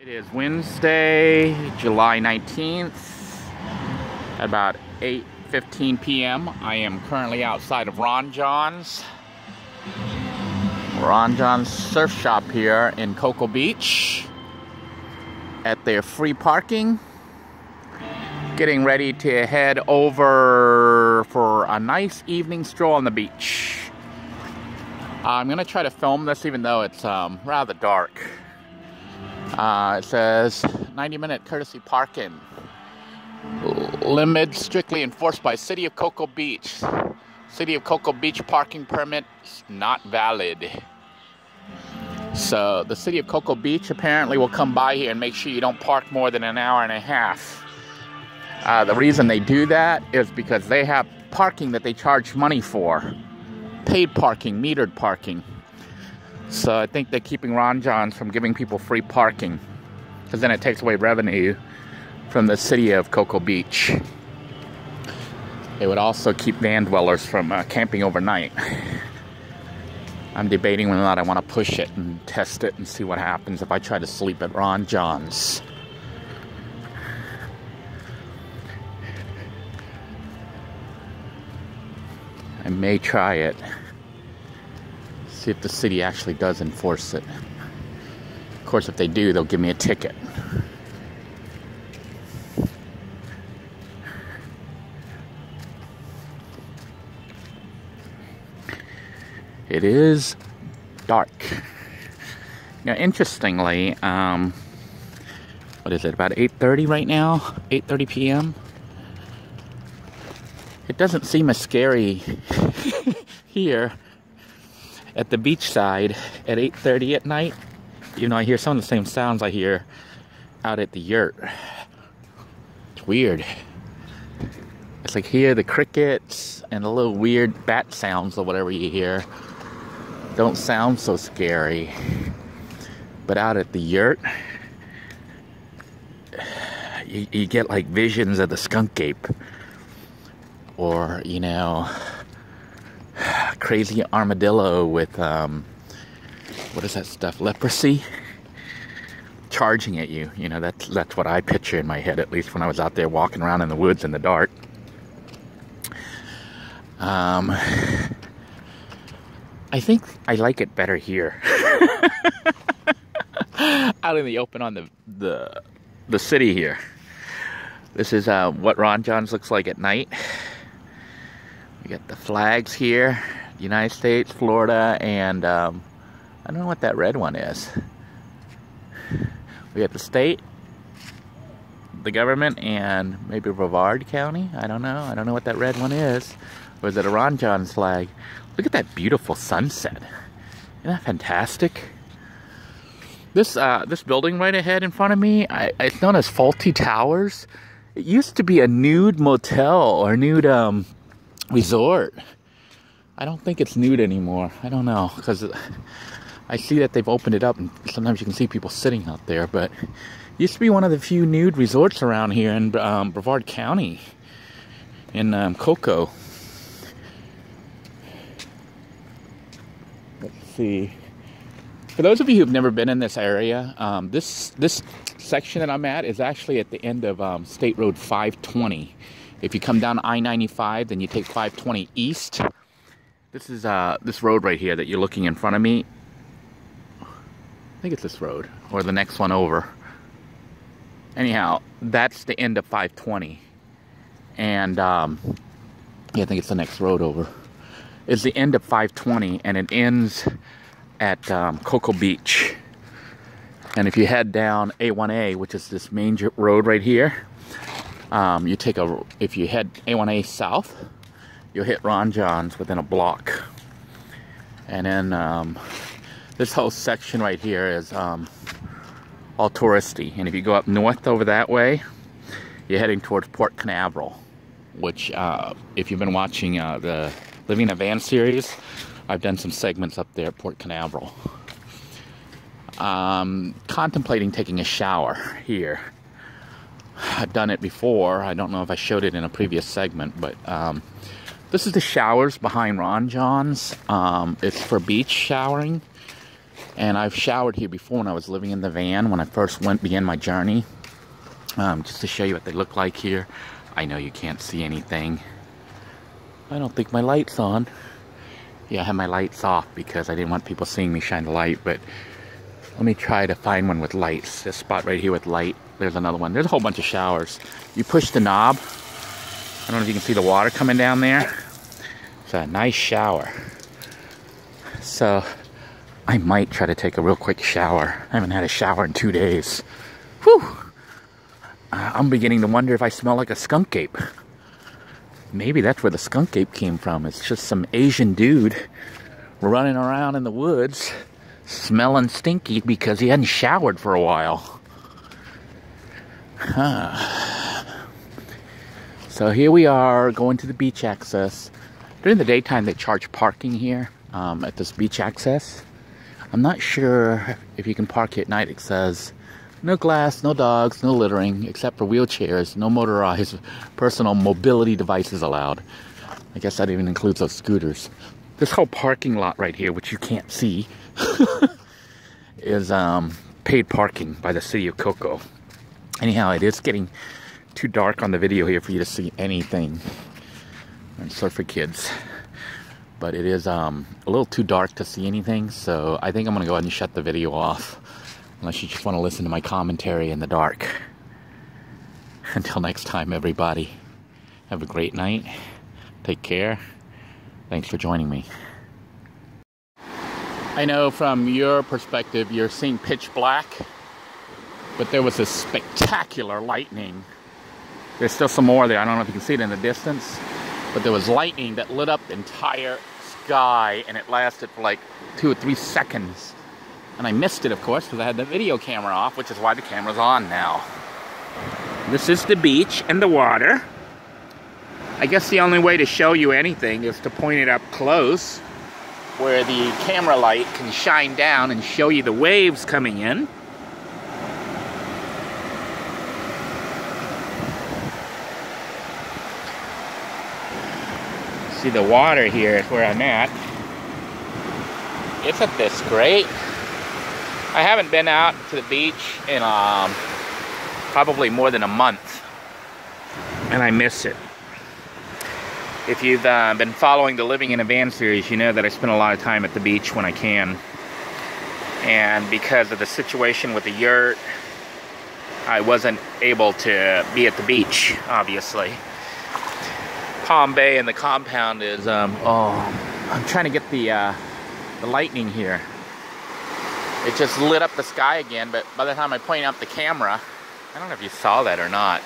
It is Wednesday, July 19th, at about 8.15 p.m. I am currently outside of Ron Jon's. Ron Jon's surf shop here in Cocoa Beach at their free parking. Getting ready to head over for a nice evening stroll on the beach. I'm gonna try to film this even though it's um, rather dark. Uh, it says 90 minute courtesy parking. Limit strictly enforced by City of Cocoa Beach. City of Cocoa Beach parking permit not valid. So the City of Cocoa Beach apparently will come by here and make sure you don't park more than an hour and a half. Uh, the reason they do that is because they have parking that they charge money for. Paid parking, metered parking. So I think they're keeping Ron Jon's from giving people free parking. Because then it takes away revenue from the city of Cocoa Beach. It would also keep van dwellers from uh, camping overnight. I'm debating whether or not I want to push it and test it and see what happens if I try to sleep at Ron Jon's. I may try it. See if the city actually does enforce it. Of course, if they do, they'll give me a ticket. It is dark. Now, interestingly, um, what is it? About 8:30 right now. 8:30 p.m. It doesn't seem as scary here at the beach side at 8.30 at night. You know, I hear some of the same sounds I hear out at the yurt. It's weird. It's like here the crickets and the little weird bat sounds or whatever you hear don't sound so scary. But out at the yurt, you, you get like visions of the skunk ape or you know crazy armadillo with um, what is that stuff? Leprosy? Charging at you. You know that's that's what i picture in my head at least when i was out there walking around in the woods in the dark. Um, i think i like it better here. Out in the open on the the the city here. This is uh, what ron Jon's looks like at night. We got the flags here United States, Florida, and um, I don't know what that red one is. We got the state, the government, and maybe Brevard County. I don't know. I don't know what that red one is. Or is it a Ron Jon's flag? Look at that beautiful sunset. Isn't that fantastic? This uh, this building right ahead in front of me, I, it's known as Fawlty Towers. It used to be a nude motel or nude um, resort. I don't think it's nude anymore. I don't know because I see that they've opened it up and sometimes you can see people sitting out there. But used to be one of the few nude resorts around here in um, Brevard County in um, Cocoa. Let's see. For those of you who've never been in this area, um, this this section that I'm at is actually at the end of um, State Road 520. If you come down I-95, then you take 520 east. This is uh, this road right here that you're looking in front of me. I think it's this road, or the next one over. Anyhow, that's the end of 520. And, um, yeah, I think it's the next road over. It's the end of 520, and it ends at um, Cocoa Beach. And if you head down A1A, which is this main road right here, um, you take a, if you head A1A south, you'll hit Ron Jon's within a block. And then um, this whole section right here is um, all touristy. And if you go up north over that way, you're heading towards Port Canaveral, which uh, if you've been watching uh, the Living in a Van series, I've done some segments up there at Port Canaveral. Um, contemplating taking a shower here. I've done it before. I don't know if I showed it in a previous segment, but um, this is the showers behind Ron Jon's. Um, it's for beach showering. And I've showered here before when I was living in the van when I first went began my journey. Um, just to show you what they look like here. I know you can't see anything. I don't think my light's on. Yeah, I have my lights off because I didn't want people seeing me shine the light, but let me try to find one with lights. This spot right here with light. There's another one. There's a whole bunch of showers. You push the knob. I don't know if you can see the water coming down there. It's a nice shower. So I might try to take a real quick shower. I haven't had a shower in two days. Whew. Uh, I'm beginning to wonder if I smell like a skunk ape. Maybe that's where the skunk ape came from. It's just some Asian dude running around in the woods smelling stinky because he hadn't showered for a while. Huh. So here we are going to the beach access. During the daytime, they charge parking here um, at this beach access. I'm not sure if you can park here at night. It says no glass, no dogs, no littering, except for wheelchairs, no motorized personal mobility devices allowed. I guess that even includes those scooters. This whole parking lot right here, which you can't see, is um, paid parking by the city of Cocoa. Anyhow, it is getting too dark on the video here for you to see anything. And so for kids. But it is um, a little too dark to see anything, so I think I'm gonna go ahead and shut the video off. Unless you just want to listen to my commentary in the dark. Until next time, everybody. Have a great night. Take care. Thanks for joining me. I know from your perspective you're seeing pitch black, but there was a spectacular lightning. There's still some more there. I don't know if you can see it in the distance, but there was lightning that lit up the entire sky and it lasted for like two or three seconds. And I missed it, of course, because I had the video camera off, which is why the camera's on now. This is the beach and the water. I guess the only way to show you anything is to point it up close where the camera light can shine down and show you the waves coming in. See the water here is where I'm at. Isn't this great? I haven't been out to the beach in um, probably more than a month. And I miss it. If you've uh, been following the Living in a Van series, you know that I spend a lot of time at the beach when I can. And because of the situation with the yurt, I wasn't able to be at the beach, obviously. Palm Bay and the compound is, um, oh, I'm trying to get the, uh, the lightning here. It just lit up the sky again, but by the time I point out the camera, I don't know if you saw that or not.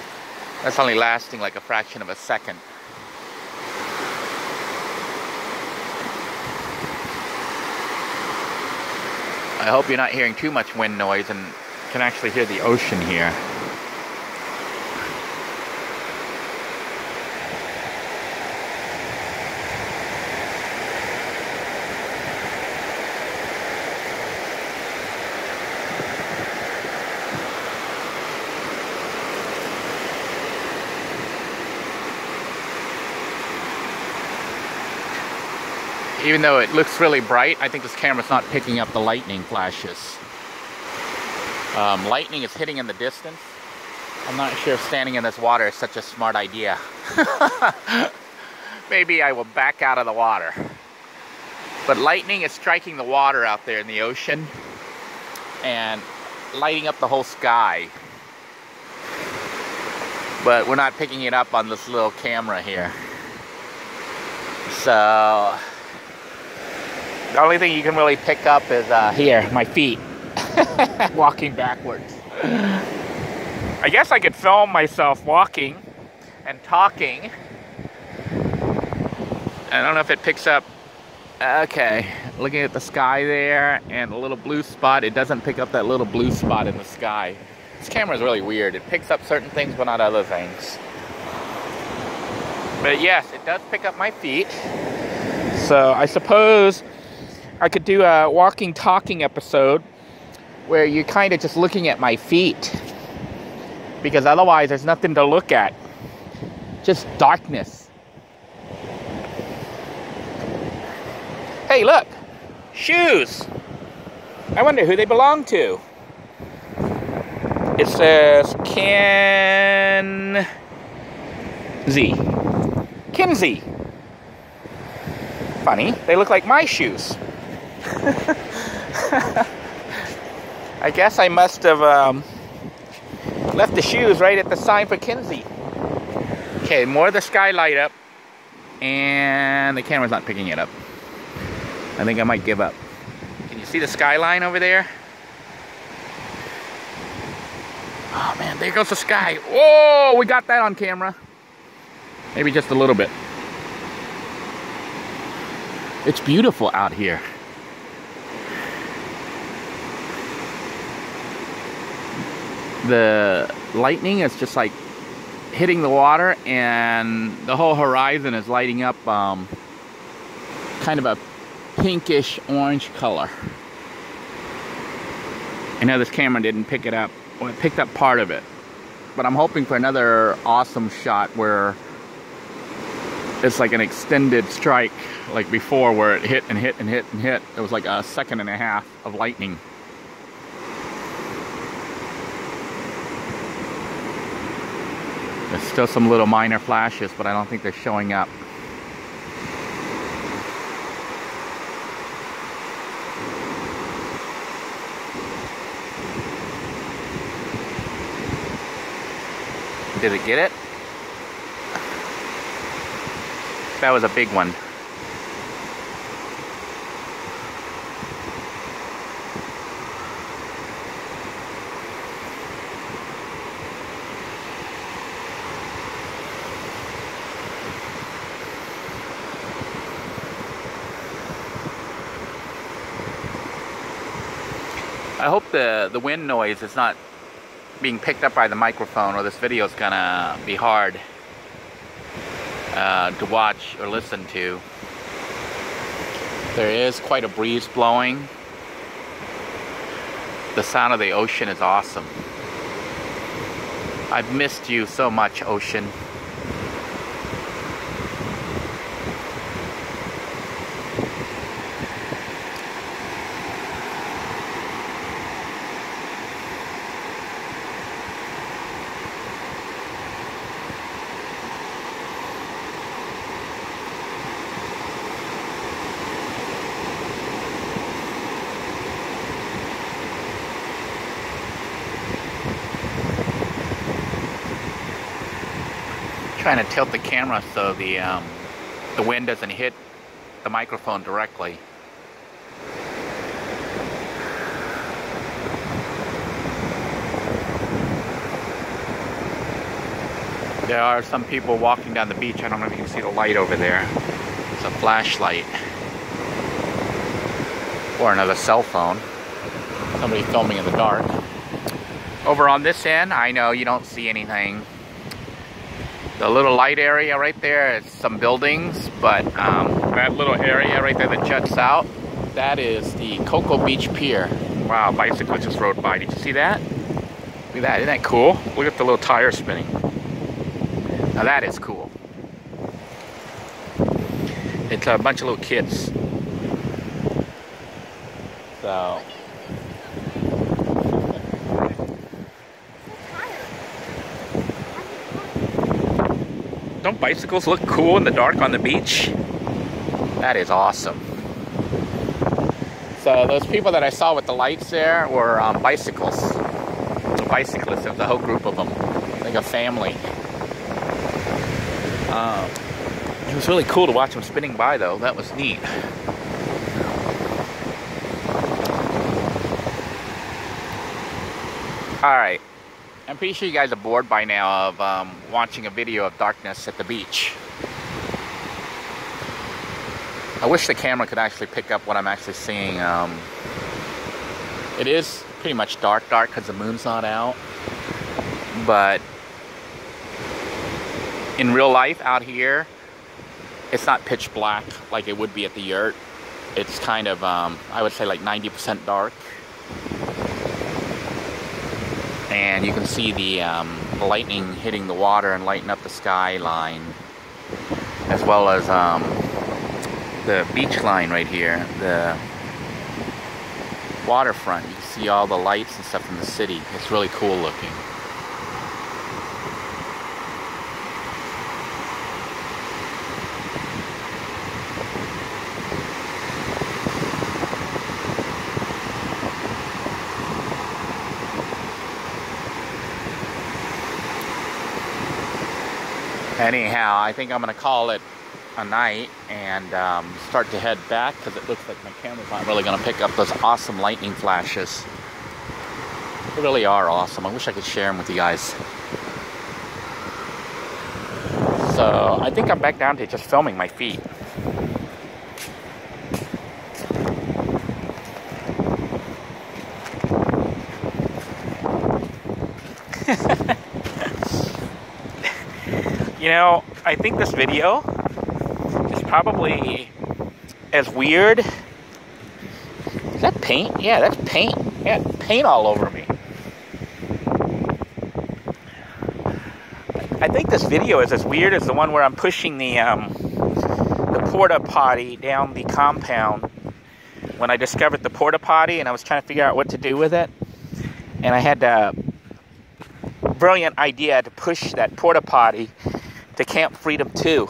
That's only lasting like a fraction of a second. I hope you're not hearing too much wind noise and can actually hear the ocean here. Even though it looks really bright, I think this camera's not picking up the lightning flashes. Um, lightning is hitting in the distance. I'm not sure if standing in this water is such a smart idea. Maybe I will back out of the water. But lightning is striking the water out there in the ocean and lighting up the whole sky. But we're not picking it up on this little camera here. So the only thing you can really pick up is uh, here, my feet. walking backwards. I guess I could film myself walking and talking. I don't know if it picks up. Okay, looking at the sky there and a little blue spot. It doesn't pick up that little blue spot in the sky. This camera is really weird. It picks up certain things but not other things. But yes, it does pick up my feet. So I suppose I could do a walking talking episode where you're kind of just looking at my feet because otherwise there's nothing to look at. Just darkness. Hey, look. Shoes. I wonder who they belong to. It says Ken Z. Kinsey. Funny, they look like my shoes. I guess I must have um, left the shoes right at the sign for Kinsey. Okay, more of the skylight up, and the camera's not picking it up. I think I might give up. Can you see the skyline over there? Oh man, there goes the sky. Whoa, we got that on camera. Maybe just a little bit. It's beautiful out here. The lightning is just like hitting the water and the whole horizon is lighting up um, kind of a pinkish orange color. I know this camera didn't pick it up. Well, it picked up part of it. But I'm hoping for another awesome shot where it's like an extended strike like before where it hit and hit and hit and hit. It was like a second and a half of lightning. Still some little minor flashes, but I don't think they're showing up. Did it get it? That was a big one. I hope the, the wind noise is not being picked up by the microphone or this video is gonna be hard uh, to watch or listen to. There is quite a breeze blowing. The sound of the ocean is awesome. I've missed you so much, ocean. Trying to tilt the camera so the um, the wind doesn't hit the microphone directly. There are some people walking down the beach. I don't know if you can see the light over there. It's a flashlight. Or another cell phone. Somebody filming in the dark. Over on this end, I know you don't see anything the little light area right there is some buildings, but um, that little area right there that juts out, that is the Cocoa Beach Pier. Wow, bicycle just rode by. Did you see that? Look at that, isn't that cool? Look at the little tire spinning. Now that is cool. It's a bunch of little kids. So, Don't bicycles look cool in the dark on the beach? That is awesome. So those people that I saw with the lights there were um, bicycles. The Bicyclists, a whole group of them, like a family. Um, it was really cool to watch them spinning by though, that was neat. Alright, I'm pretty sure you guys are bored by now of um, watching a video of darkness at the beach. I wish the camera could actually pick up what I'm actually seeing. Um, it is pretty much dark, dark because the moon's not out. But in real life out here, it's not pitch black like it would be at the yurt. It's kind of, um, I would say like 90% dark and you can see the um, lightning hitting the water and lighting up the skyline as well as um, the beach line right here the waterfront. You can see all the lights and stuff in the city. It's really cool looking. Anyhow, I think I'm going to call it a night and um, start to head back because it looks like my camera's not really going to pick up those awesome lightning flashes. They really are awesome. I wish I could share them with you guys. So I think I'm back down to just filming my feet. You know, I think this video is probably as weird. Is that paint? Yeah, that's paint. Yeah, paint all over me. I think this video is as weird as the one where I'm pushing the um, the porta potty down the compound. When I discovered the porta potty and I was trying to figure out what to do with it, and I had a brilliant idea to push that porta potty to Camp Freedom 2.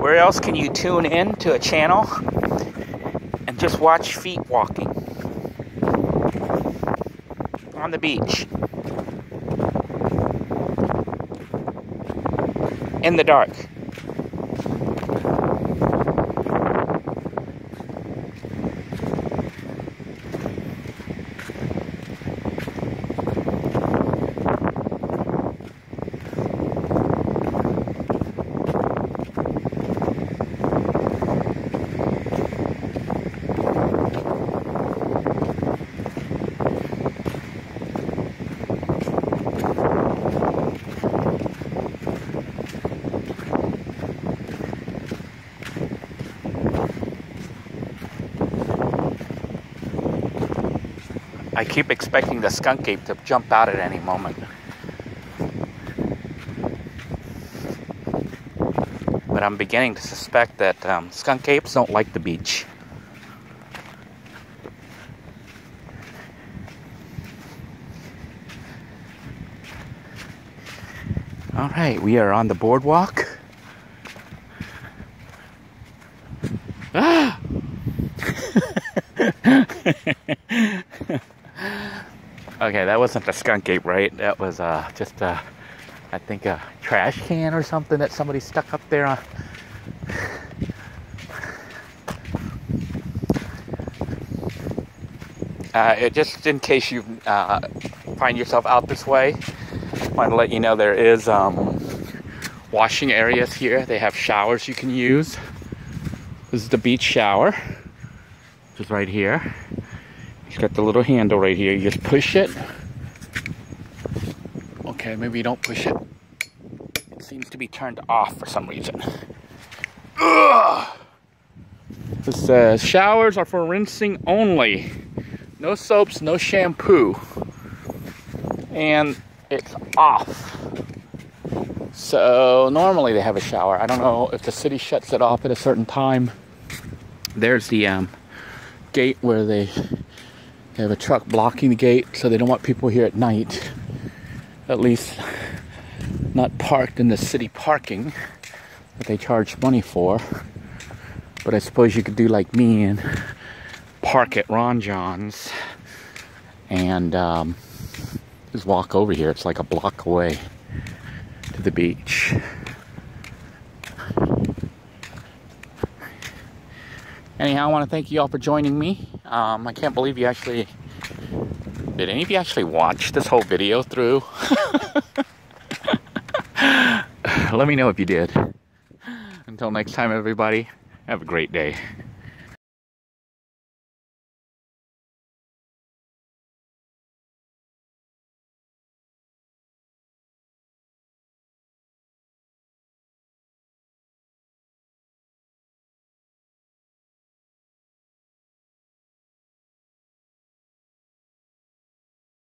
Where else can you tune in to a channel and just watch feet walking on the beach in the dark? Keep expecting the skunk ape to jump out at any moment. But I'm beginning to suspect that um, skunk apes don't like the beach. All right, we are on the boardwalk. Okay, that wasn't the skunk ape, right? That was uh, just, uh, I think, a trash can or something that somebody stuck up there. Uh, just in case you uh, find yourself out this way, I want to let you know there is um, washing areas here. They have showers you can use. This is the beach shower, which is right here. It's got the little handle right here. You just push it. Okay, maybe you don't push it. It seems to be turned off for some reason. Ugh! It says showers are for rinsing only. No soaps, no shampoo. And it's off. So normally they have a shower. I don't know if the city shuts it off at a certain time. There's the um, gate where they they have a truck blocking the gate so they don't want people here at night. At least not parked in the city parking that they charge money for. But I suppose you could do like me and park at Ron Jon's and um, just walk over here. It's like a block away to the beach. Anyhow, I want to thank you all for joining me. Um, I can't believe you actually... Did any of you actually watch this whole video through? Let me know if you did. Until next time, everybody, have a great day.